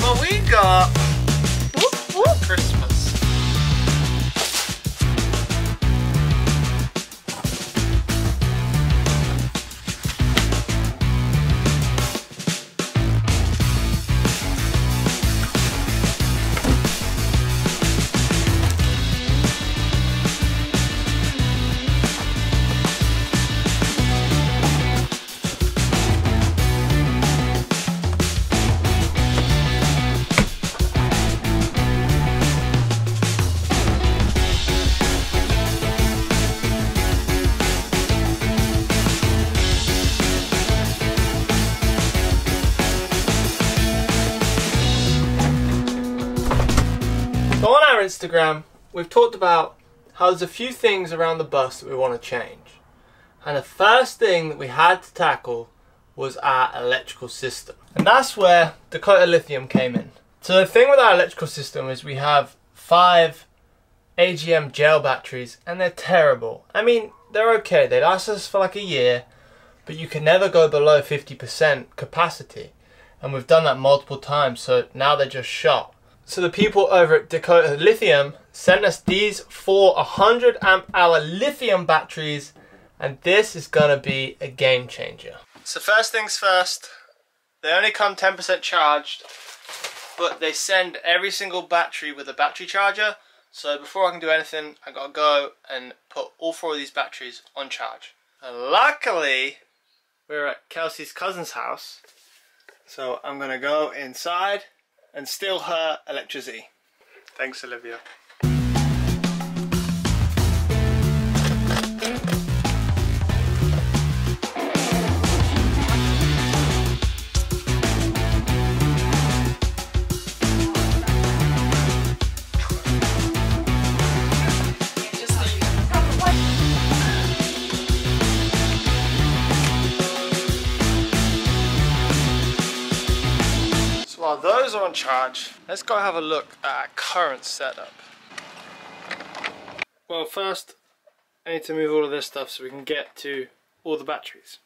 What we got? So on our Instagram, we've talked about how there's a few things around the bus that we want to change. And the first thing that we had to tackle was our electrical system. And that's where Dakota Lithium came in. So the thing with our electrical system is we have five AGM gel batteries and they're terrible. I mean, they're okay. They last us for like a year, but you can never go below 50% capacity. And we've done that multiple times, so now they're just shot. So the people over at Dakota Lithium sent us these four 100 amp hour lithium batteries and this is gonna be a game changer. So first things first, they only come 10% charged, but they send every single battery with a battery charger. So before I can do anything, I gotta go and put all four of these batteries on charge. And luckily, we're at Kelsey's cousin's house. So I'm gonna go inside and steal her electricity. Thanks, Olivia. While those are on charge, let's go have a look at our current setup. Well, first, I need to move all of this stuff so we can get to all the batteries.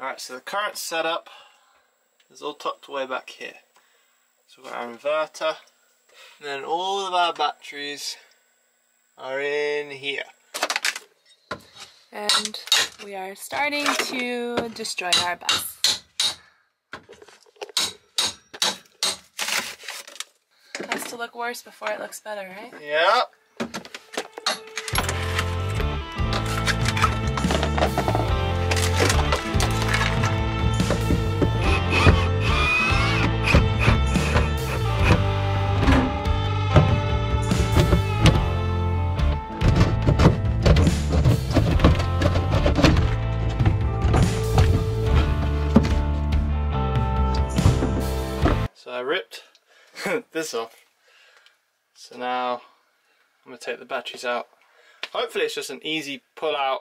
Alright, so the current setup is all tucked away back here. So we've got our inverter, and then all of our batteries are in here. And we are starting to destroy our bus. Has to look worse before it looks better, right? Yep. this off. So now I'm going to take the batteries out. Hopefully it's just an easy pull out,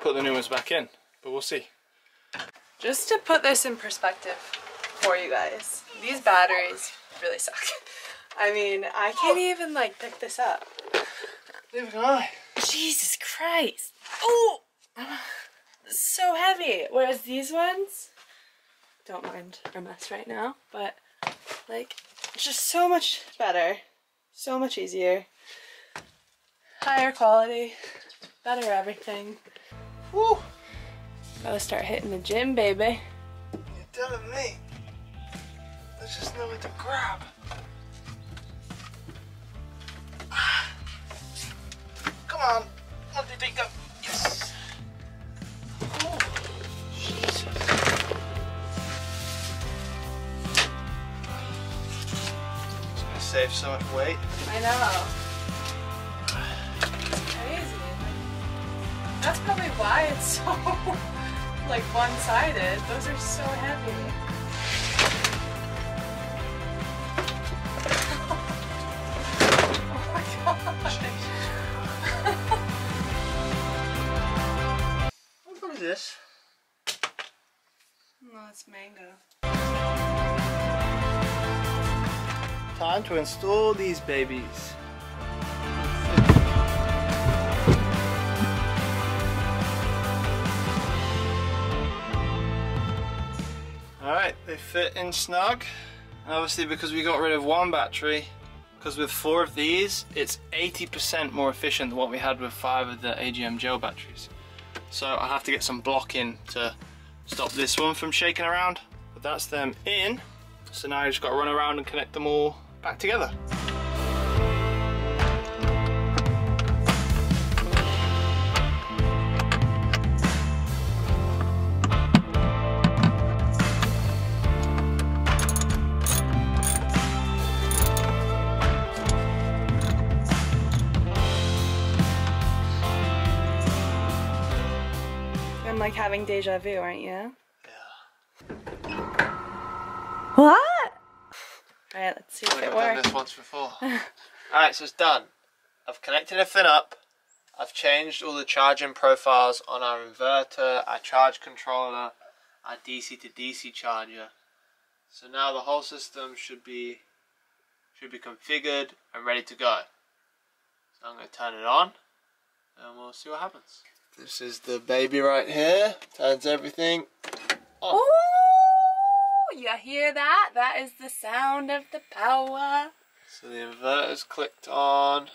put the new ones back in, but we'll see. Just to put this in perspective for you guys, these batteries really suck. I mean, I can't oh. even like pick this up. Neither can I. Jesus Christ. Oh! So heavy. Whereas these ones, don't mind our mess right now, but like, just so much better. So much easier. Higher quality. Better everything. Woo! Gotta start hitting the gym, baby. You're telling me. There's just nowhere to grab. Come on. What three, go. Yes. Save so much weight. I know. That's probably why it's so like one-sided. Those are so heavy. Time to install these babies. Alright, they fit in snug. Obviously because we got rid of one battery, because with four of these, it's 80% more efficient than what we had with five of the AGM gel batteries. So I have to get some blocking to stop this one from shaking around. But that's them in. So now I just got to run around and connect them all back together. I'm like having deja vu, aren't you? Yeah. What? Alright, let's see if I've it done this once before. Alright, so it's done. I've connected everything up. I've changed all the charging profiles on our inverter, our charge controller, our DC to DC charger. So now the whole system should be should be configured and ready to go. So I'm going to turn it on and we'll see what happens. This is the baby right here. Turns everything on. Ooh, you hear that? That is the sound of the power. So the inverter's clicked on.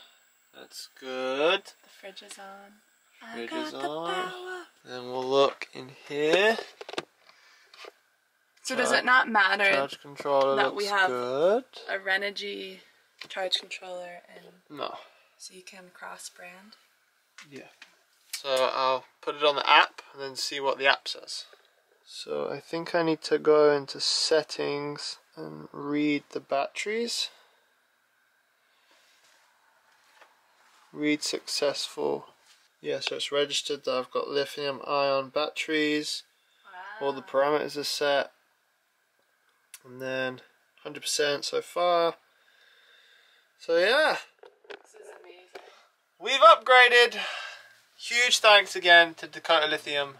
That's good. The fridge is on. Fridge is the on. power. Then we'll look in here. So does it not matter Charge controller that we have- good. a Renogy charge controller and No. so you can cross brand? Yeah. So I'll put it on the app and then see what the app says. So I think I need to go into settings and read the batteries. Read successful. Yeah, so it's registered that I've got lithium ion batteries. All the parameters are set. And then 100% so far. So yeah, This is amazing. we've upgraded. Huge thanks again to Dakota Lithium.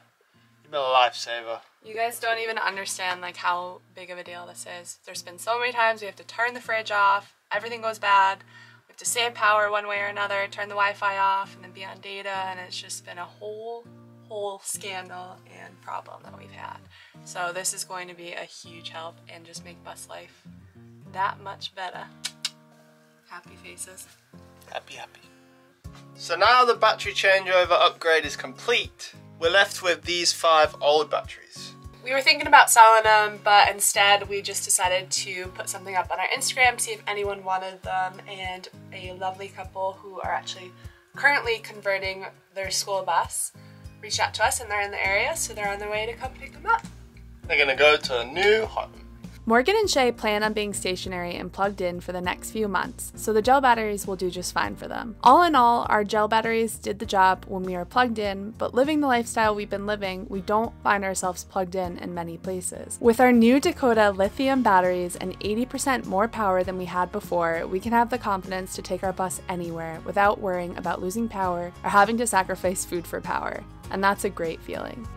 You've been a lifesaver. You guys don't even understand like how big of a deal this is. There's been so many times we have to turn the fridge off, everything goes bad. We have to save power one way or another, turn the Wi-Fi off, and then be on data, and it's just been a whole, whole scandal and problem that we've had. So this is going to be a huge help and just make bus life that much better. Happy faces. Happy, happy. So now the battery changeover upgrade is complete. We're left with these five old batteries. We were thinking about selling them, but instead we just decided to put something up on our Instagram, see if anyone wanted them, and a lovely couple who are actually currently converting their school bus reached out to us and they're in the area, so they're on their way to come pick them up. They're gonna go to a new home. Morgan and Shay plan on being stationary and plugged in for the next few months, so the gel batteries will do just fine for them. All in all, our gel batteries did the job when we were plugged in, but living the lifestyle we've been living, we don't find ourselves plugged in in many places. With our new Dakota lithium batteries and 80% more power than we had before, we can have the confidence to take our bus anywhere without worrying about losing power or having to sacrifice food for power. And that's a great feeling.